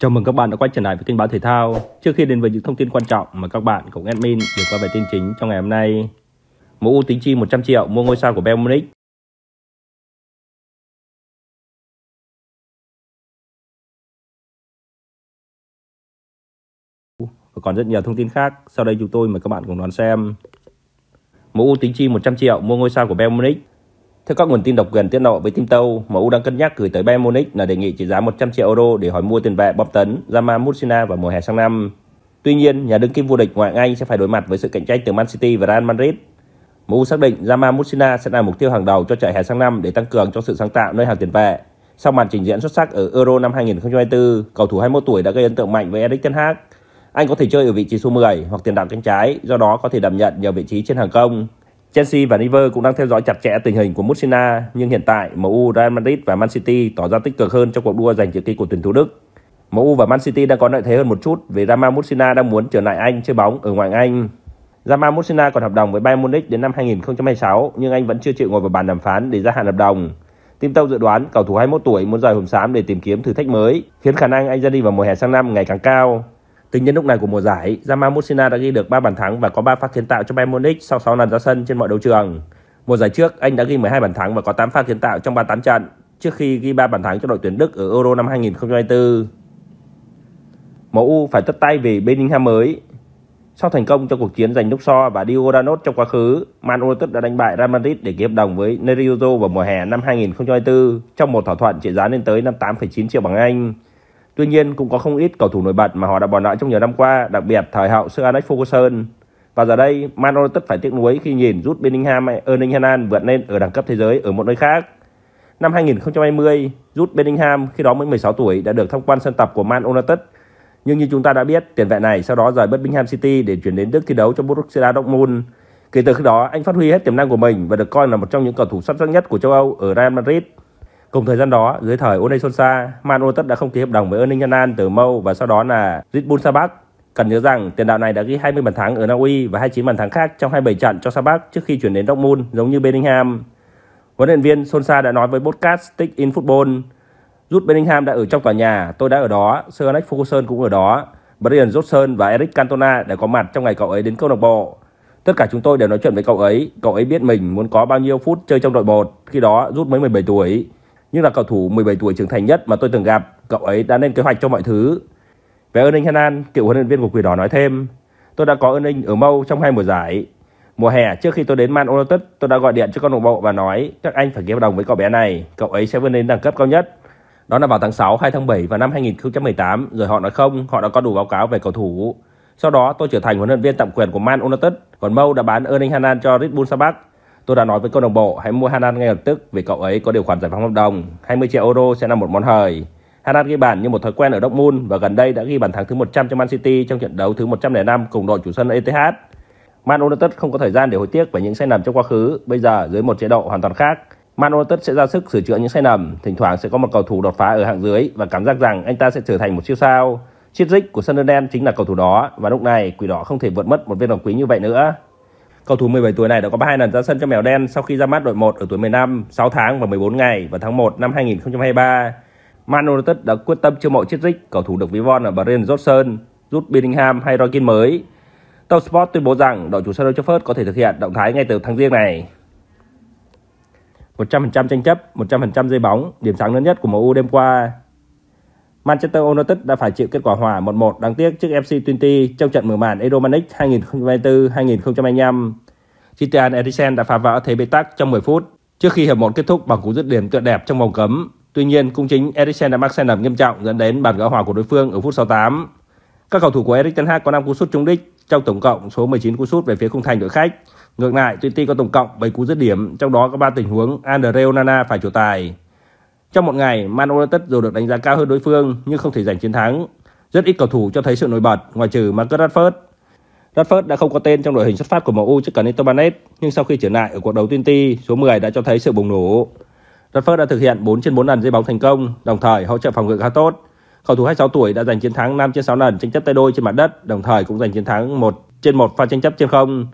Chào mừng các bạn đã quay trở lại với kênh báo thể thao. Trước khi đến với những thông tin quan trọng mà các bạn cùng admin được qua về tin chính trong ngày hôm nay. MU tính chi 100 triệu mua ngôi sao của Bayern Munich. Và còn rất nhiều thông tin khác. Sau đây chúng tôi mời các bạn cùng đón xem. MU tính chi 100 triệu mua ngôi sao của Bayern Munich. Theo các nguồn tin độc quyền tiết lộ với tin Tâu, MU đang cân nhắc gửi tới Bayern Munich là đề nghị trị giá 100 triệu euro để hỏi mua tiền vệ bom tấn Jama Musiala vào mùa hè sang năm. Tuy nhiên, nhà đương kim vô địch ngoại Anh sẽ phải đối mặt với sự cạnh tranh từ Man City và Real Madrid. MU xác định Jama Musiala sẽ là mục tiêu hàng đầu cho trại hè sang năm để tăng cường cho sự sáng tạo nơi hàng tiền vệ. Sau màn trình diễn xuất sắc ở Euro năm 2024, cầu thủ 21 tuổi đã gây ấn tượng mạnh với Erik ten Hag. Anh có thể chơi ở vị trí số 10 hoặc tiền đạo cánh trái, do đó có thể đảm nhận nhiều vị trí trên hàng công. Chelsea và River cũng đang theo dõi chặt chẽ tình hình của Musiala, nhưng hiện tại MU, Real Madrid và Man City tỏ ra tích cực hơn trong cuộc đua giành chữ ký của tuyển thủ Đức. MU và Man City đang có lợi thế hơn một chút vì Jamal Musiala đang muốn trở lại Anh chơi bóng ở ngoại Anh. Jamal Musiala còn hợp đồng với Bayern Munich đến năm 2026 nhưng anh vẫn chưa chịu ngồi vào bàn đàm phán để gia hạn hợp đồng. Tim Tâu dự đoán cầu thủ 21 tuổi muốn rời hùng xám để tìm kiếm thử thách mới, khiến khả năng anh ra đi vào mùa hè sang năm ngày càng cao. Tính đến lúc này của mùa giải, Jamal Musina đã ghi được 3 bàn thắng và có 3 phát kiến tạo cho Bayern Munich sau 6 lần ra sân trên mọi đấu trường. Mùa giải trước, anh đã ghi 12 bàn thắng và có 8 phát kiến tạo trong 38 trận trước khi ghi 3 bàn thắng cho đội tuyển Đức ở Euro năm 2024. MU phải tất tay vì Bellingham mới. Sau thành công trong cuộc chiến giành đúc so và Diogo Danot trong quá khứ, Man United đã đánh bại Real Madrid để ký hợp đồng với Nerioso vào mùa hè năm 2024 trong một thỏa thuận trị giá lên tới 58,9 triệu bảng Anh. Tuy nhiên cũng có không ít cầu thủ nổi bật mà họ đã bỏ lại trong nhiều năm qua, đặc biệt thời hậu Sir Alex Ferguson. Và giờ đây, Man United phải tiếc nuối khi nhìn rút Bellingham Erling Haaland vượt lên ở đẳng cấp thế giới ở một nơi khác. Năm 2020, rút Bellingham khi đó mới 16 tuổi đã được tham quan sân tập của Man United. Nhưng như chúng ta đã biết, tiền vệ này sau đó rời Birmingham City để chuyển đến Đức thi đấu cho Borussia Dortmund. Kể từ khi đó, anh phát huy hết tiềm năng của mình và được coi là một trong những cầu thủ xuất sắc nhất của châu Âu ở Real Madrid. Cùng thời gian đó, dưới thời Ole Solskjaer, Man United đã không ký hợp đồng với Erling Haaland từ Mâu và sau đó là Ritbul Sabat Cần nhớ rằng tiền đạo này đã ghi 20 bàn thắng ở Na Uy và 29 bàn thắng khác trong 27 trận cho Sabat trước khi chuyển đến Dortmund giống như Bellingham. Huấn luyện viên Solskjaer đã nói với podcast Stick in Football, rút Bellingham đã ở trong tòa nhà, tôi đã ở đó, Sir Alex Ferguson cũng ở đó, Brian Johnson và Eric Cantona đã có mặt trong ngày cậu ấy đến câu lạc bộ. Tất cả chúng tôi đều nói chuyện với cậu ấy, cậu ấy biết mình muốn có bao nhiêu phút chơi trong đội 1, khi đó rút mới 17 tuổi nhưng là cầu thủ 17 tuổi trưởng thành nhất mà tôi từng gặp. Cậu ấy đã lên kế hoạch cho mọi thứ. Về Erling Haaland, cựu huấn luyện viên của Quỷ Đỏ nói thêm, tôi đã có Erling ở Mâu trong hai mùa giải. Mùa hè trước khi tôi đến Man United, tôi đã gọi điện cho con đội bộ và nói các anh phải ký hợp đồng với cậu bé này, cậu ấy sẽ vươn lên đẳng cấp cao nhất. Đó là vào tháng 6, 2 tháng 7 và năm 2018, rồi họ nói không, họ đã có đủ báo cáo về cầu thủ. Sau đó tôi trở thành huấn luyện viên tạm quyền của Man United, còn Mâu đã bán Erling Haaland cho Red Bull Sabak Tôi đã nói với câu lạc bộ hãy mua Hanan ngay lập tức vì cậu ấy có điều khoản giải phóng hợp đồng. 20 triệu euro sẽ là một món hời. Hanan ghi bàn như một thói quen ở Dortmund và gần đây đã ghi bàn thắng thứ 100 cho Man City trong trận đấu thứ 105 cùng đội chủ sân ETH. Man United không có thời gian để hối tiếc về những sai lầm trong quá khứ. Bây giờ dưới một chế độ hoàn toàn khác, Man United sẽ ra sức sửa chữa những sai lầm. Thỉnh thoảng sẽ có một cầu thủ đột phá ở hạng dưới và cảm giác rằng anh ta sẽ trở thành một siêu sao. Chiết của Sunderland chính là cầu thủ đó và lúc này quỷ đỏ không thể vượt mất một viên ngọc quý như vậy nữa. Cầu thủ 17 tuổi này đã có hai lần ra sân cho mèo đen sau khi ra mắt đội 1 ở tuổi 15, 6 tháng và 14 ngày vào tháng 1 năm 2023. Man United đã quyết tâm chiêu mộ chiếc rích cầu thủ được ví von là Brian Johnson, rút Bellingham hay Roy mới. Top Sport tuyên bố rằng đội chủ sân Old Trafford có thể thực hiện động thái ngay từ tháng riêng này. 100% tranh chấp, 100% dây bóng, điểm sáng lớn nhất của MU đêm qua Manchester United đã phải chịu kết quả hòa 1-1 đáng tiếc trước FC Twente trong trận mở màn Euromanic 2024-2025. Christian Eriksen đã phá vỡ thế bế tắc trong 10 phút trước khi hiệp một kết thúc bằng cú dứt điểm tuyệt đẹp trong vòng cấm. Tuy nhiên, cũng chính Eriksen đã mắc sai lầm nghiêm trọng dẫn đến bàn gỡ hòa của đối phương ở phút 68. Các cầu thủ của Erik ten Hag có 5 cú sút trúng đích trong tổng cộng số 19 cú sút về phía khung thành đội khách. Ngược lại, Twente có tổng cộng 7 cú dứt điểm, trong đó có 3 tình huống Andre Onana phải chủ tài. Trong một ngày, Man United dù được đánh giá cao hơn đối phương nhưng không thể giành chiến thắng. Rất ít cầu thủ cho thấy sự nổi bật, ngoài trừ Marcus Rashford. Rashford đã không có tên trong đội hình xuất phát của MU trước Canito Banet, nhưng sau khi trở lại ở cuộc đấu tiên ti, số 10 đã cho thấy sự bùng nổ. Rashford đã thực hiện 4 trên 4 lần dây bóng thành công, đồng thời hỗ trợ phòng ngự khá tốt. Cầu thủ 26 tuổi đã giành chiến thắng 5 trên 6 lần tranh chấp tay đôi trên mặt đất, đồng thời cũng giành chiến thắng 1 trên 1 pha tranh chấp trên không.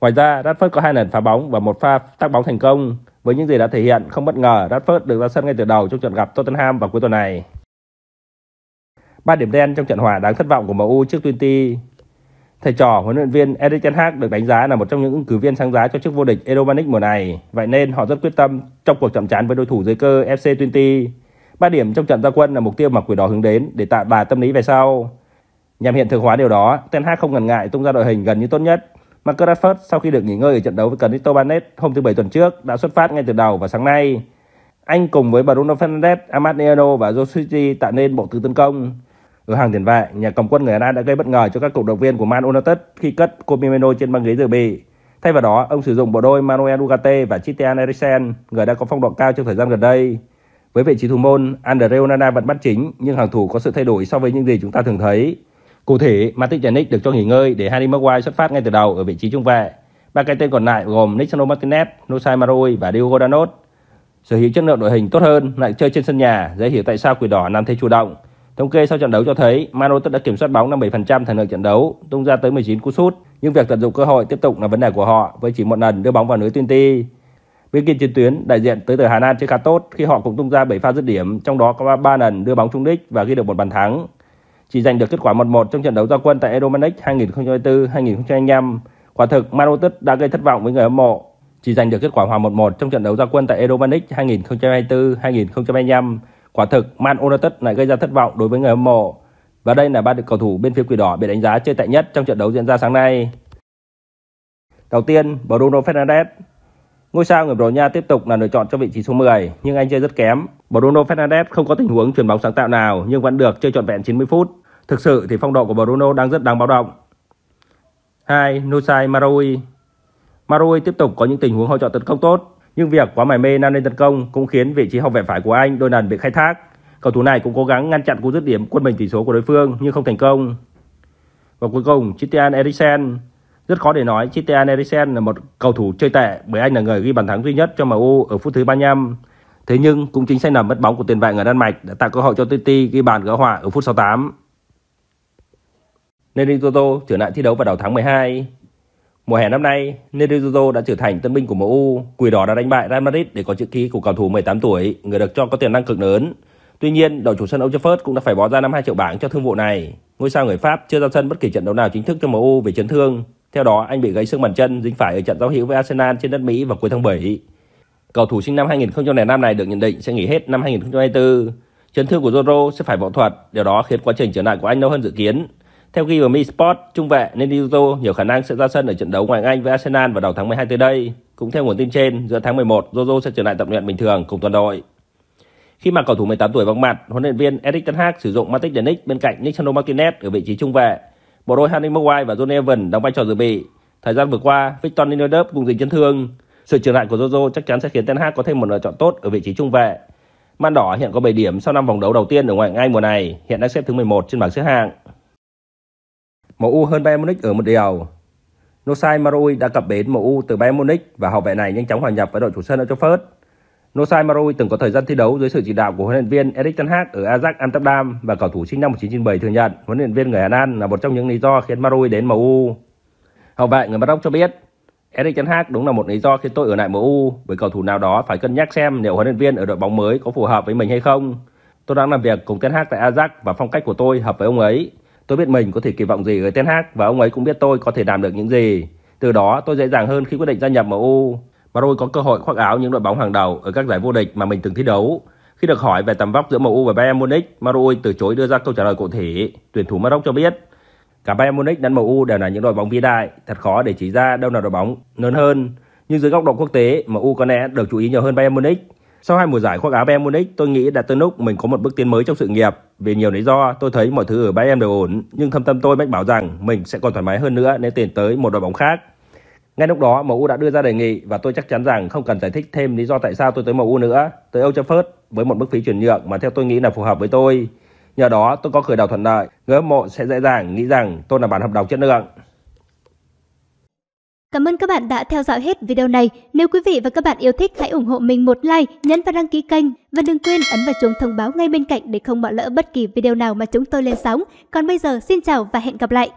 Ngoài ra, Rashford có 2 lần phá bóng và một pha tác bóng thành công. Với những gì đã thể hiện, không bất ngờ Rashford được ra sân ngay từ đầu trong trận gặp Tottenham vào cuối tuần này. Ba điểm đen trong trận hòa đáng thất vọng của MU trước Twente. Thầy trò huấn luyện viên Erik ten Hag được đánh giá là một trong những ứng cử viên sáng giá cho chức vô địch Europa League mùa này. Vậy nên họ rất quyết tâm trong cuộc chạm trán với đối thủ dưới cơ FC Twente. Ba điểm trong trận ra quân là mục tiêu mà quỷ đỏ hướng đến để tạo đà tâm lý về sau. Nhằm hiện thực hóa điều đó, Ten Hag không ngần ngại tung ra đội hình gần như tốt nhất. Marcus Rashford sau khi được nghỉ ngơi ở trận đấu với Crystal Palace hôm thứ Bảy tuần trước đã xuất phát ngay từ đầu và sáng nay. Anh cùng với Bruno Fernandes, Amad Neno và Josuji tạo nên bộ tứ tấn công. Ở hàng tiền vệ, nhà cầm quân người Anh đã gây bất ngờ cho các cổ động viên của Man United khi cất Comimeno trên băng ghế dự bị. Thay vào đó, ông sử dụng bộ đôi Manuel Ugarte và Christian Eriksen, người đã có phong độ cao trong thời gian gần đây. Với vị trí thủ môn, Andre Onana vẫn bắt chính, nhưng hàng thủ có sự thay đổi so với những gì chúng ta thường thấy. Cụ thể, Matic Pjanic được cho nghỉ ngơi để Harry Maguire xuất phát ngay từ đầu ở vị trí trung vệ. Ba cái tên còn lại gồm Lisandro Martinez, Nosai Maroi và Diogo Danot. Sở hữu chất lượng đội hình tốt hơn, lại chơi trên sân nhà, dễ hiểu tại sao quỷ đỏ nằm thế chủ động. Thống kê sau trận đấu cho thấy Man United đã kiểm soát bóng 57% thời lượng trận đấu, tung ra tới 19 cú sút, nhưng việc tận dụng cơ hội tiếp tục là vấn đề của họ với chỉ một lần đưa bóng vào lưới Twente. Bên kia chiến tuyến, đại diện tới từ Hà Lan chơi khá tốt khi họ cũng tung ra 7 pha dứt điểm, trong đó có 3 lần đưa bóng trúng đích và ghi được một bàn thắng. Chỉ giành được kết quả 1-1 trong trận đấu giao quân tại Europa 2024-2025. Quả thực Man United đã gây thất vọng với người hâm mộ. Chỉ giành được kết quả hòa 1-1 trong trận đấu giao quân tại Europa 2024-2025. Quả thực Man United lại gây ra thất vọng đối với người hâm mộ. Và đây là ba cầu thủ bên phía quỷ đỏ bị đánh giá chơi tệ nhất trong trận đấu diễn ra sáng nay. Đầu tiên, Bruno Fernandes Ngôi sao người Bồ Nha tiếp tục là lựa chọn cho vị trí số 10, nhưng anh chơi rất kém. Bruno Fernandes không có tình huống chuyển bóng sáng tạo nào nhưng vẫn được chơi trọn vẹn 90 phút. Thực sự thì phong độ của Bruno đang rất đáng báo động. 2. Nusai Marui Marui tiếp tục có những tình huống hỗ trợ tấn công tốt, nhưng việc quá mải mê nan lên tấn công cũng khiến vị trí hậu vệ phải của anh đôi lần bị khai thác. Cầu thủ này cũng cố gắng ngăn chặn cú dứt điểm quân bình tỷ số của đối phương nhưng không thành công. Và cuối cùng, Christian Eriksen rất khó để nói Christian Eriksen là một cầu thủ chơi tệ bởi anh là người ghi bàn thắng duy nhất cho MU ở phút thứ 35. Thế nhưng cũng chính sai lầm mất bóng của tiền vệ người Đan Mạch đã tạo cơ hội cho Titi ghi bàn gỡ hòa ở phút 68. Neri trở lại thi đấu vào đầu tháng 12. Mùa hè năm nay, Neri đã trở thành tân binh của MU. Quỷ đỏ đã đánh bại Real Madrid để có chữ ký của cầu thủ 18 tuổi, người được cho có tiềm năng cực lớn. Tuy nhiên, đội chủ sân Old Trafford cũng đã phải bỏ ra 52 triệu bảng cho thương vụ này. Ngôi sao người Pháp chưa ra sân bất kỳ trận đấu nào chính thức cho MU vì chấn thương theo đó, anh bị gãy xương bàn chân dính phải ở trận giao hữu với Arsenal trên đất Mỹ vào cuối tháng 7. Cầu thủ sinh năm 2005 này được nhận định sẽ nghỉ hết năm 2024. Chấn thương của Zoro sẽ phải phẫu thuật, điều đó khiến quá trình trở lại của anh lâu hơn dự kiến. Theo ghi vào Mi Sport, trung vệ Nenito nhiều khả năng sẽ ra sân ở trận đấu ngoại Anh với Arsenal vào đầu tháng 12 tới đây. Cũng theo nguồn tin trên, giữa tháng 11, Jojo sẽ trở lại tập luyện bình thường cùng toàn đội. Khi mà cầu thủ 18 tuổi vắng mặt, huấn luyện viên Eric Ten Hag sử dụng Matic Denic bên cạnh Lisandro Martinez ở vị trí trung vệ Bộ đôi Harry Maguire và John Evans đóng vai trò dự bị. Thời gian vừa qua, Victor Lindelof cùng dính chấn thương. Sự trở lại của Jojo chắc chắn sẽ khiến Ten Hag có thêm một lựa chọn tốt ở vị trí trung vệ. Man đỏ hiện có 7 điểm sau 5 vòng đấu đầu tiên ở ngoại hạng Anh mùa này, hiện đang xếp thứ 11 trên bảng xếp hạng. MU hơn Bayern Munich ở một điều. Nosai Marui đã cập bến MU từ Bayern Munich và hậu vệ này nhanh chóng hòa nhập với đội chủ sân ở Trafford. Nosai Marui từng có thời gian thi đấu dưới sự chỉ đạo của huấn luyện viên Erik ten Hag ở Ajax Amsterdam và cầu thủ sinh năm 1997 thừa nhận huấn luyện viên người Hà Lan là một trong những lý do khiến Marui đến MU. Hậu vệ người Maroc cho biết, Erik ten Hag đúng là một lý do khiến tôi ở lại MU bởi cầu thủ nào đó phải cân nhắc xem liệu huấn luyện viên ở đội bóng mới có phù hợp với mình hay không. Tôi đang làm việc cùng Ten Hag tại Ajax và phong cách của tôi hợp với ông ấy. Tôi biết mình có thể kỳ vọng gì ở Ten Hag và ông ấy cũng biết tôi có thể làm được những gì. Từ đó tôi dễ dàng hơn khi quyết định gia nhập MU. Maroi có cơ hội khoác áo những đội bóng hàng đầu ở các giải vô địch mà mình từng thi đấu. Khi được hỏi về tầm vóc giữa MU và Bayern Munich, marui từ chối đưa ra câu trả lời cụ thể. Tuyển thủ Maroc cho biết, cả Bayern Munich lẫn MU đều là những đội bóng vĩ đại, thật khó để chỉ ra đâu là đội bóng lớn hơn. Nhưng dưới góc độ quốc tế, MU có lẽ được chú ý nhiều hơn Bayern Munich. Sau hai mùa giải khoác áo Bayern Munich, tôi nghĩ đã tới lúc mình có một bước tiến mới trong sự nghiệp. Vì nhiều lý do, tôi thấy mọi thứ ở Bayern đều ổn, nhưng thâm tâm tôi mách bảo rằng mình sẽ còn thoải mái hơn nữa nếu tiền tới một đội bóng khác. Ngay lúc đó MU đã đưa ra đề nghị và tôi chắc chắn rằng không cần giải thích thêm lý do tại sao tôi tới MU nữa, tới Old Trafford với một mức phí chuyển nhượng mà theo tôi nghĩ là phù hợp với tôi. Nhờ đó tôi có khởi đầu thuận lợi, người hâm mộ sẽ dễ dàng nghĩ rằng tôi là bản hợp đồng chất lượng. Cảm ơn các bạn đã theo dõi hết video này. Nếu quý vị và các bạn yêu thích hãy ủng hộ mình một like, nhấn vào đăng ký kênh và đừng quên ấn vào chuông thông báo ngay bên cạnh để không bỏ lỡ bất kỳ video nào mà chúng tôi lên sóng. Còn bây giờ xin chào và hẹn gặp lại.